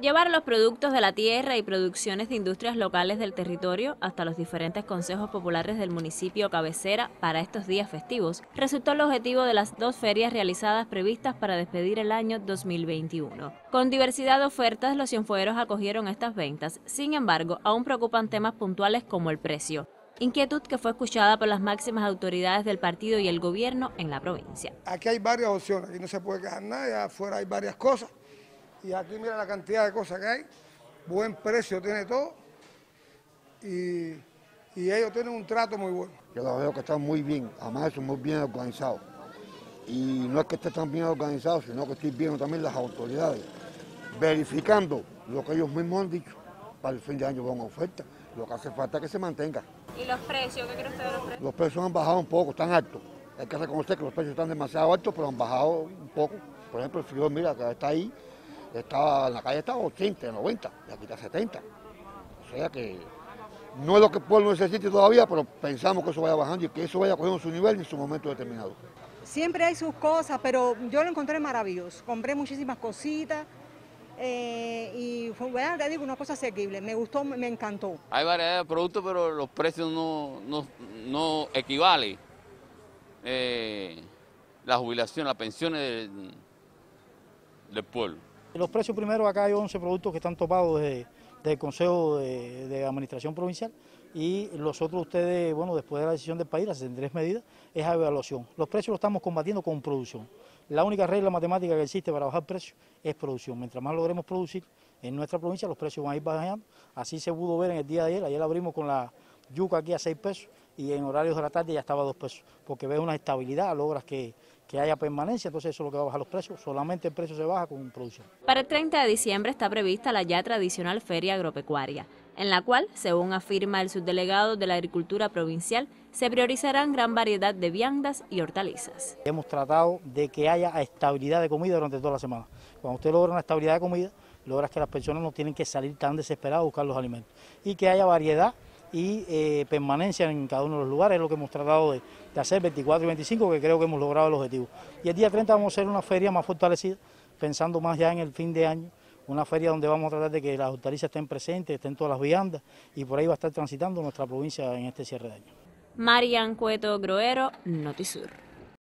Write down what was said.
Llevar los productos de la tierra y producciones de industrias locales del territorio hasta los diferentes consejos populares del municipio cabecera para estos días festivos resultó el objetivo de las dos ferias realizadas previstas para despedir el año 2021. Con diversidad de ofertas, los cienfueros acogieron estas ventas, sin embargo, aún preocupan temas puntuales como el precio. Inquietud que fue escuchada por las máximas autoridades del partido y el gobierno en la provincia. Aquí hay varias opciones, aquí no se puede quedar nada, afuera hay varias cosas y aquí mira la cantidad de cosas que hay, buen precio tiene todo y, ellos tienen un trato muy bueno. Yo lo veo que están muy bien, además son muy bien organizados. Y no es que estén tan bien organizados, sino que estoy viendo también las autoridades, verificando lo que ellos mismos han dicho para el fin de año con oferta. Lo que hace falta es que se mantenga. ¿Y los precios? ¿Qué cree usted de los precios? Los precios han bajado un poco, están altos. Hay que reconocer que los precios están demasiado altos, pero han bajado un poco. Por ejemplo, el frijol, mira, que está ahí, estaba, en la calle estaba 80, 90, y aquí está 70. O sea que no es lo que el pueblo necesite todavía, pero pensamos que eso vaya bajando y que eso vaya cogiendo su nivel en su momento determinado. Siempre hay sus cosas, pero yo lo encontré maravilloso. Compré muchísimas cositas eh, y fue, bueno, te digo, una cosa asequible. Me gustó, me encantó. Hay variedad de productos, pero los precios no, no, equivalen. Eh, la jubilación, las pensiones del pueblo. Los precios primero, acá hay 11 productos que están topados desde, el Consejo de, Administración Provincial y los otros ustedes, bueno, después de la decisión del país, las 63 medidas, es a evaluación. Los precios los estamos combatiendo con producción. La única regla matemática que existe para bajar precios es producción. Mientras más logremos producir en nuestra provincia, los precios van a ir bajando. Así se pudo ver en el día de ayer. Ayer abrimos con la yuca aquí a 6 pesos y en horarios de la tarde ya estaba a 2 pesos, porque ves una estabilidad, logras que, que haya permanencia, entonces eso es lo que va a bajar los precios, solamente el precio se baja con producción. Para el 30 de diciembre está prevista la ya tradicional Feria Agropecuaria, en la cual, según afirma el subdelegado de la Agricultura Provincial, se priorizarán gran variedad de viandas y hortalizas. Hemos tratado de que haya estabilidad de comida durante toda la semana. Cuando usted logra una estabilidad de comida, logras que las personas no tienen que salir tan desesperadas a buscar los alimentos y que haya variedad y eh, permanencia en cada uno de los lugares, es lo que hemos tratado de, hacer 24 y 25, que creo que hemos logrado el objetivo. Y el día 30 vamos a hacer una feria más fortalecida, pensando más ya en el fin de año, una feria donde vamos a tratar de que las hortalizas estén presentes, estén todas las viandas, y por ahí va a estar transitando nuestra provincia en este cierre de año. Marian Cueto Groero, Notisur.